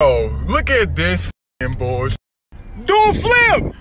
Oh, look at this bullshit. Do a flip!